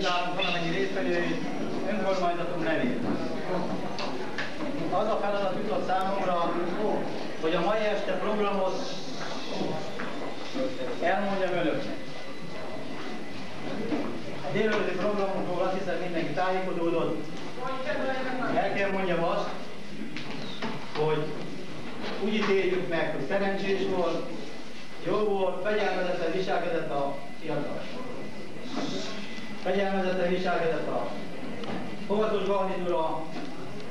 felszólítálunk valamennyi résztvevőit önkormányzatunk nevében. Az a feladat jutott számomra, hogy a mai este programot elmondjam önöknek. A délelőtti programunkról azt hiszem mindenki tájékozódott. El kell mondjam azt, hogy úgy ítéljük meg, hogy szerencsés volt, jó volt, fegyelmezetten viselkedett a fiatal. Fegyelmezetten viselkedett a fogatos garnitúra,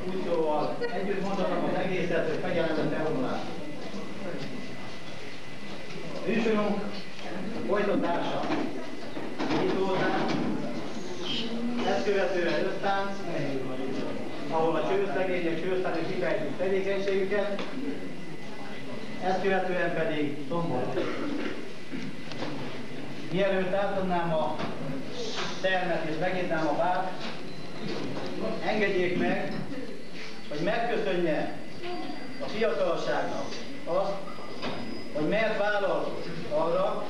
úgy szóval együtt mondhatom az egészet, hogy fegyelmezett elvonulás. Műsorunk folytatása nyitózás, ezt követően ösztánc, ahol a csőszlegények, csősztánok kifejtjük tevékenységüket, ezt követően pedig tombol. Mielőtt átadnám a termet és megírnám a bát, engedjék meg, hogy megköszönje a fiatalságnak azt, hogy mert vállal arra,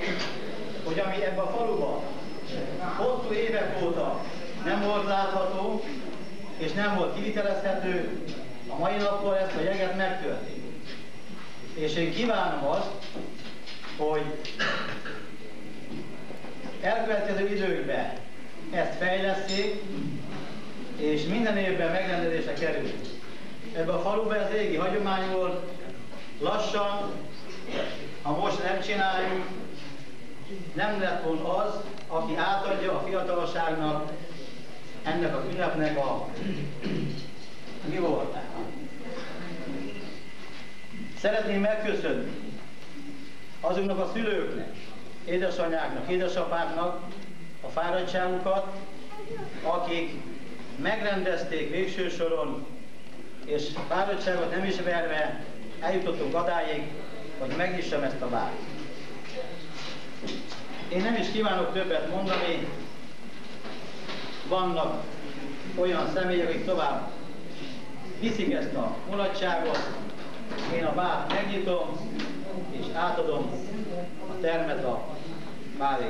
hogy ami ebbe a faluba hosszú évek óta nem volt látható, és nem volt kivitelezhető, a mai napon ezt a jeget megtörtént. És én kívánom azt, hogy elkövetkező időkben ezt fejleszték, és minden évben megrendezésre kerül. Ebbe a faluban ez régi hagyomány volt, lassan, ha most nem csináljuk, nem lett volna az, aki átadja a fiatalságnak ennek a ünnepnek a mi voltát. Szeretném megköszönni azoknak a szülőknek, édesanyáknak, édesapáknak a fáradtságukat, akik megrendezték végső soron, és fáradtságot nem is verve eljutottunk adáig, hogy megnyissam ezt a bárt. Én nem is kívánok többet mondani, vannak olyan személyek, akik tovább viszik ezt a mulatságot, én a bát megnyitom, és átadom a termet a bár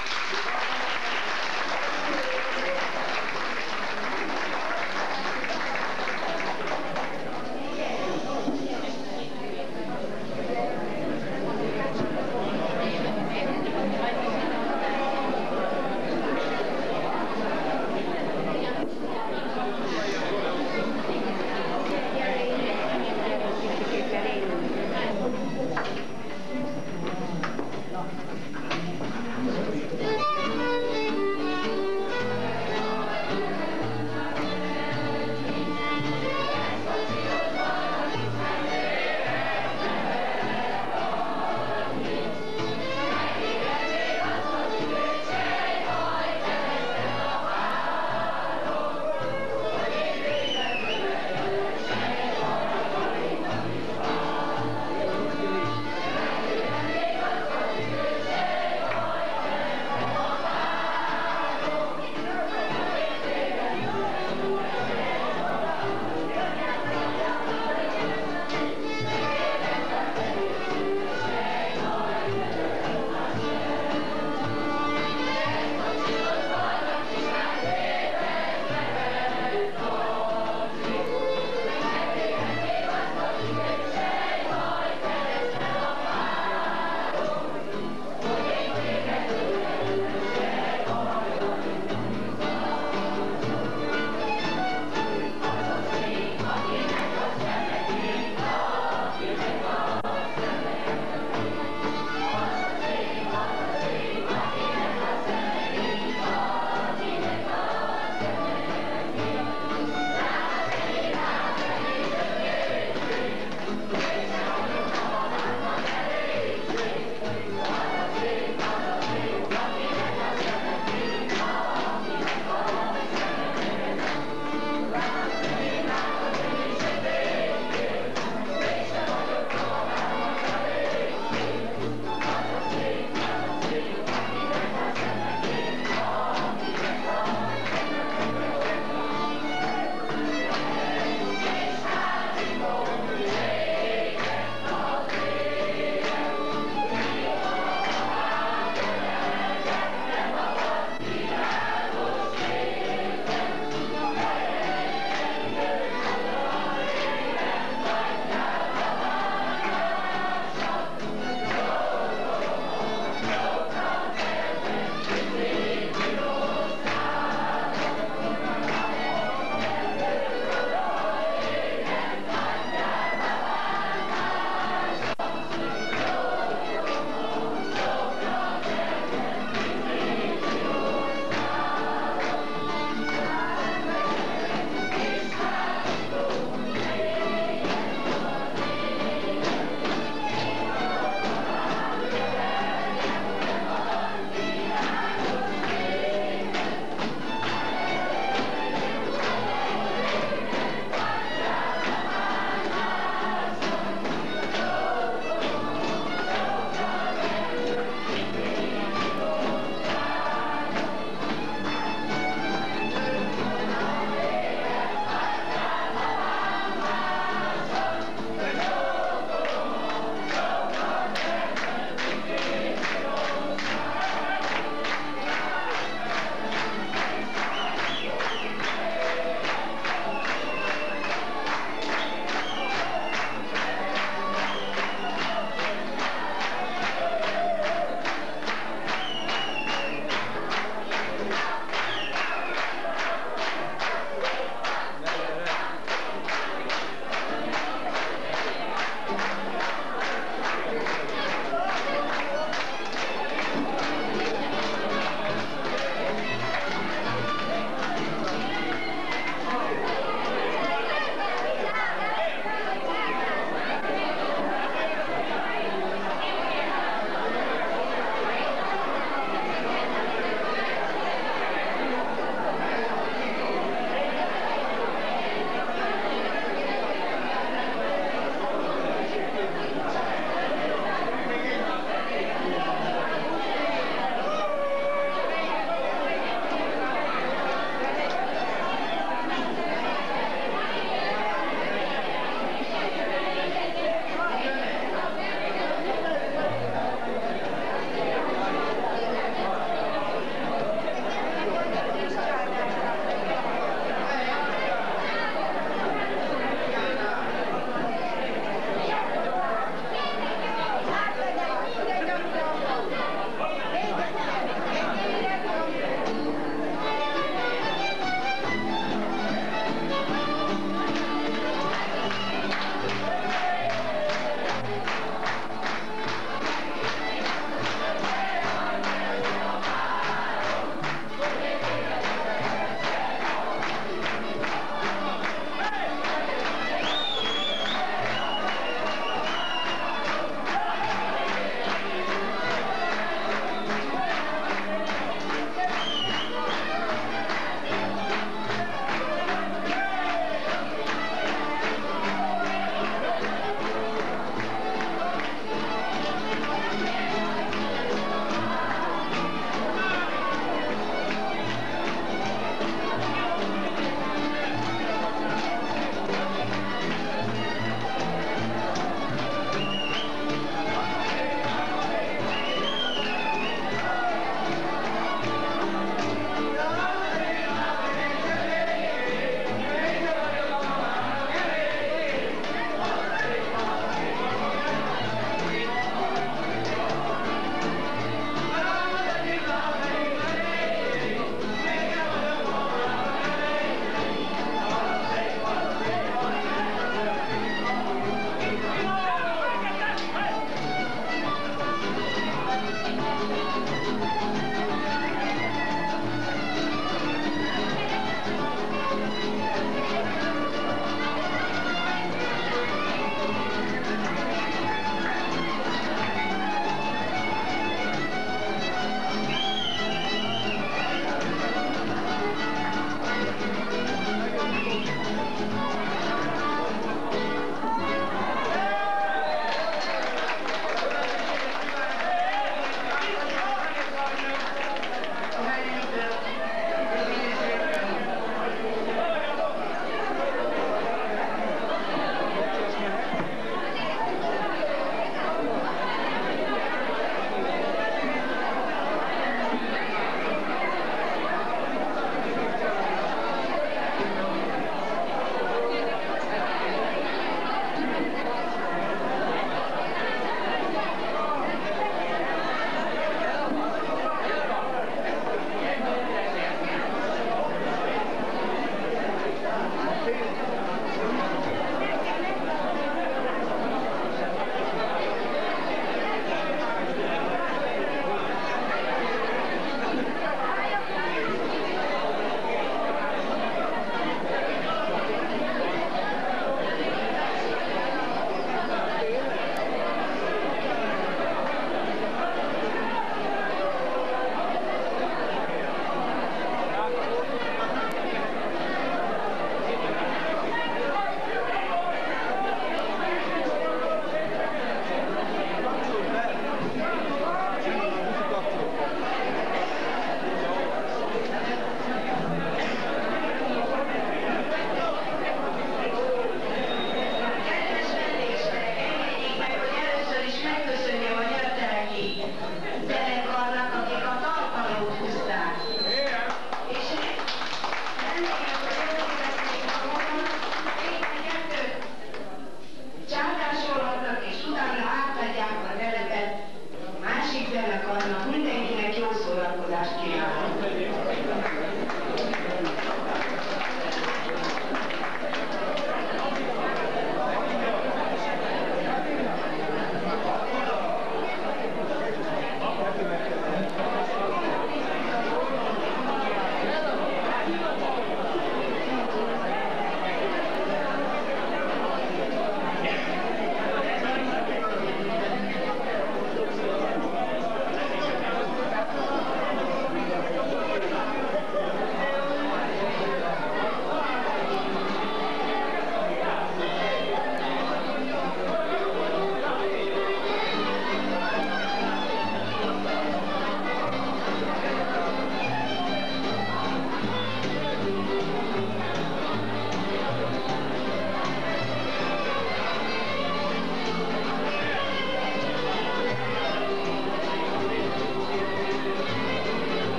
Economic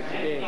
today.